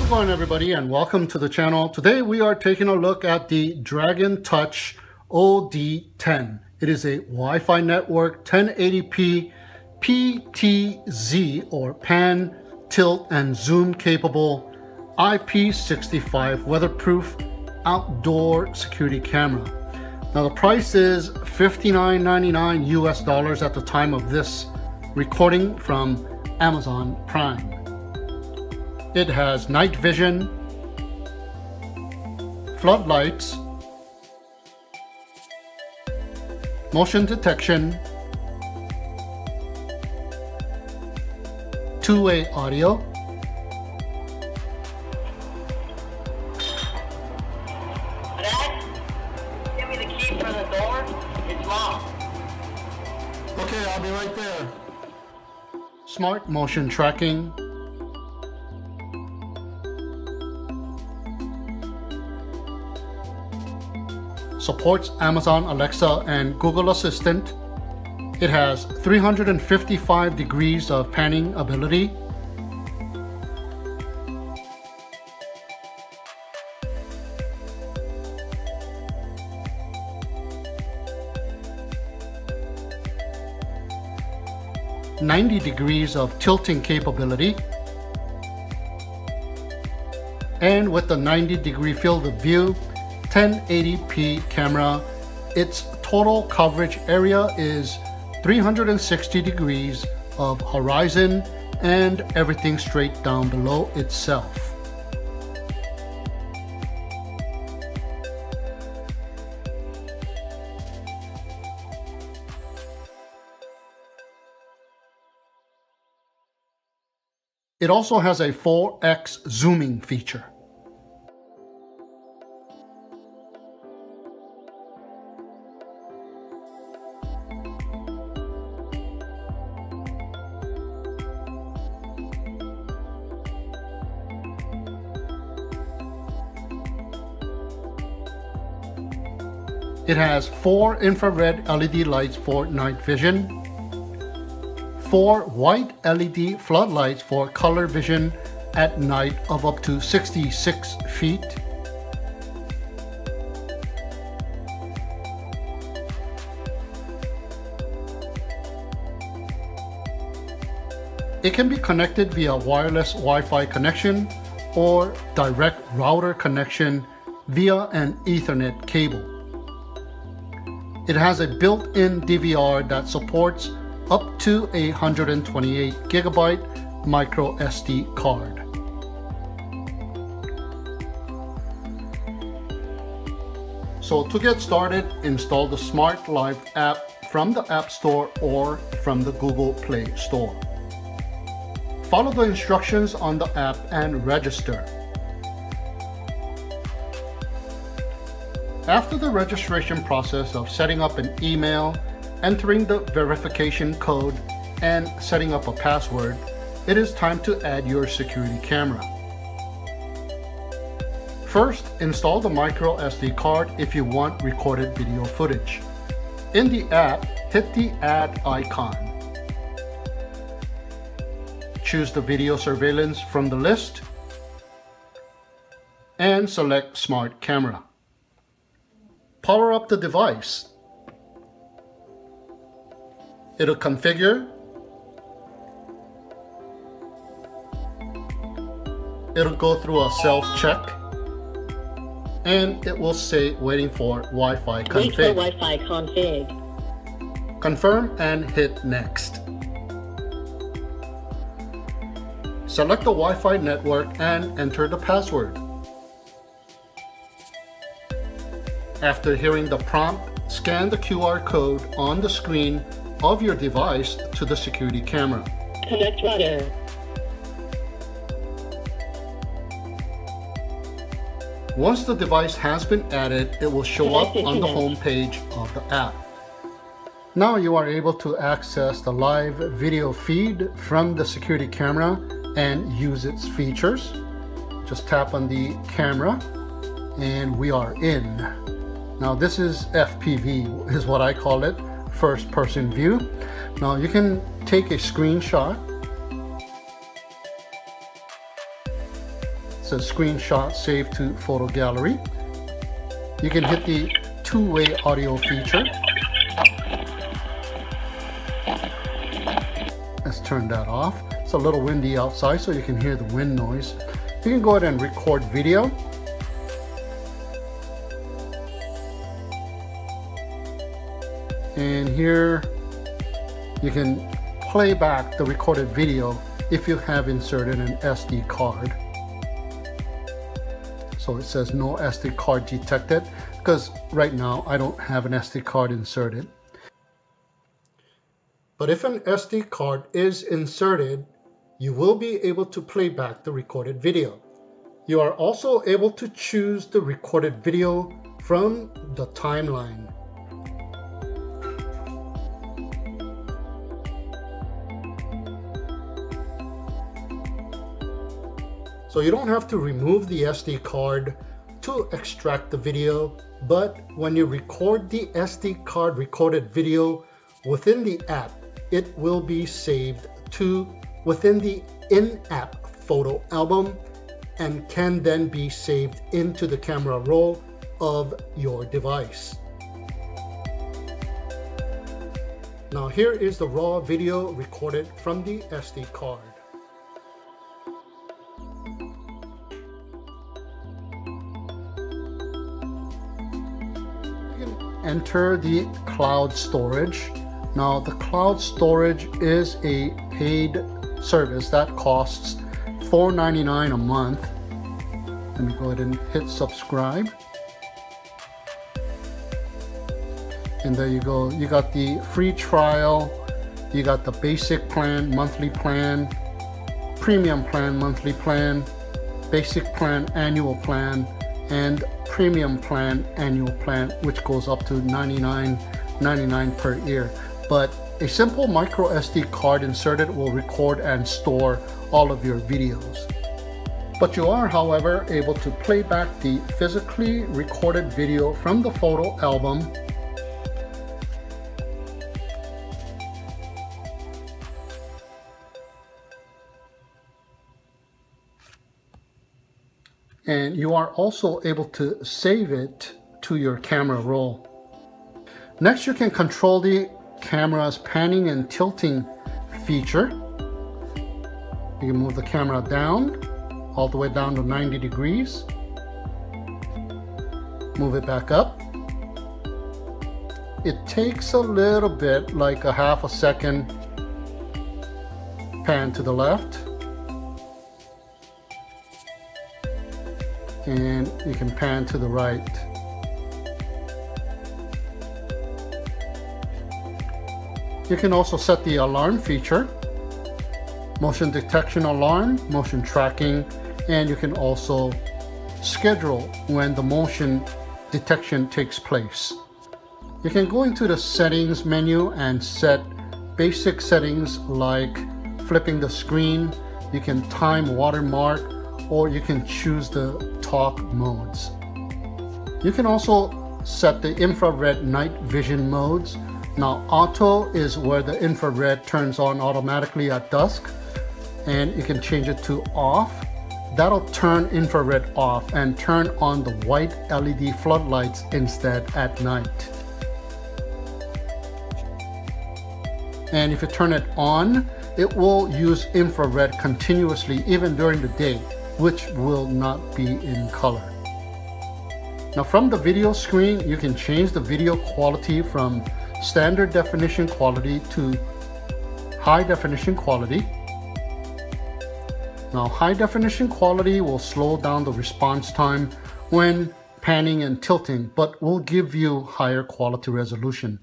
How's it going everybody and welcome to the channel. Today we are taking a look at the Dragon Touch OD10. It is a Wi-Fi network 1080p PTZ or pan, tilt and zoom capable IP65 weatherproof outdoor security camera. Now the price is $59.99 US dollars at the time of this recording from Amazon Prime. It has night vision, floodlights, motion detection, two-way audio, Dad, give me the key for the door. It's locked. Okay, I'll be right there. Smart motion tracking. Supports Amazon Alexa and Google Assistant. It has 355 degrees of panning ability. Ninety degrees of tilting capability. And with the 90 degree field of view, 1080p camera, its total coverage area is 360 degrees of horizon and everything straight down below itself. It also has a 4x zooming feature. It has four infrared LED lights for night vision, four white LED floodlights for color vision at night of up to 66 feet, It can be connected via wireless Wi-Fi connection or direct router connection via an Ethernet cable. It has a built-in DVR that supports up to a 128 gigabyte micro SD card. So to get started, install the Smart Life app from the App Store or from the Google Play Store. Follow the instructions on the app and register. After the registration process of setting up an email, entering the verification code, and setting up a password, it is time to add your security camera. First, install the micro SD card if you want recorded video footage. In the app, hit the add icon. Choose the video surveillance from the list and select smart camera. Power up the device. It'll configure. It'll go through a self-check and it will say waiting for Wi-Fi config. Wait for Wi-Fi config. Confirm and hit next. Select the Wi-Fi network and enter the password. After hearing the prompt, scan the QR code on the screen of your device to the security camera. Connect router. Once the device has been added, it will show up on the home page of the app. Now you are able to access the live video feed from the security camera and use its features. Just tap on the camera and we are in. Now this is FPV is what I call it, first person view. Now you can take a screenshot says screenshot save to photo gallery. You can hit the two-way audio feature. Let's turn that off. It's a little windy outside so you can hear the wind noise. You can go ahead and record video. And here you can play back the recorded video if you have inserted an SD card. So it says no SD card detected because right now I don't have an SD card inserted. But if an SD card is inserted, you will be able to play back the recorded video. You are also able to choose the recorded video from the timeline. So you don't have to remove the SD card to extract the video, but when you record the SD card recorded video within the app, it will be saved to within the in-app photo album and can then be saved into the camera roll of your device. Now here is the raw video recorded from the SD card. Enter the cloud storage. Now the cloud storage is a paid service that costs $4.99 a month. Let me go ahead and hit subscribe. And there you go. You got the free trial. You got the basic plan, monthly plan, premium plan, monthly plan, basic plan, annual plan, and premium plan, annual plan, which goes up to 99.99 per year. But a simple micro SD card inserted will record and store all of your videos. But you are, however, able to play back the physically recorded video from the photo album and you are also able to save it to your camera roll. Next, you can control the camera's panning and tilting feature. You can move the camera down, all the way down to 90 degrees. Move it back up. It takes a little bit, like a half a second, pan to the left. And you can pan to the right. You can also set the alarm feature, motion detection alarm, motion tracking, and you can also schedule when the motion detection takes place. You can go into the settings menu and set basic settings like flipping the screen, you can time watermark, or you can choose the talk modes. You can also set the infrared night vision modes. Now auto is where the infrared turns on automatically at dusk and you can change it to off. That'll turn infrared off and turn on the white LED floodlights instead at night. And if you turn it on, it will use infrared continuously even during the day which will not be in color. Now from the video screen, you can change the video quality from standard definition quality to high definition quality. Now high definition quality will slow down the response time when panning and tilting, but will give you higher quality resolution.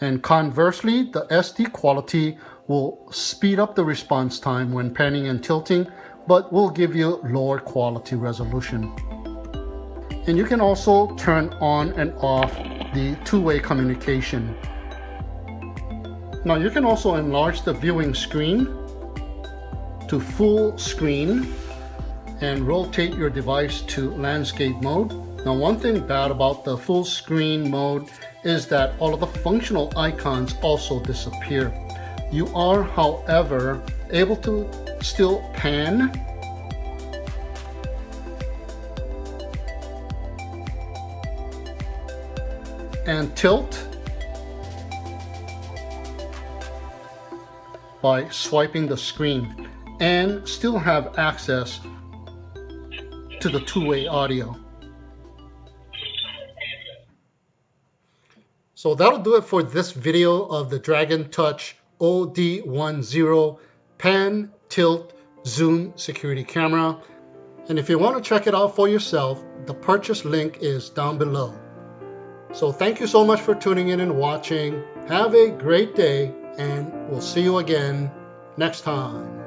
And conversely, the SD quality will speed up the response time when panning and tilting but will give you lower quality resolution. And you can also turn on and off the two-way communication. Now you can also enlarge the viewing screen to full screen and rotate your device to landscape mode. Now one thing bad about the full screen mode is that all of the functional icons also disappear. You are, however, able to still pan. And tilt by swiping the screen and still have access to the two-way audio. So that'll do it for this video of the Dragon Touch OD10 Pan Tilt Zoom security camera. And if you want to check it out for yourself, the purchase link is down below. So thank you so much for tuning in and watching. Have a great day and we'll see you again next time.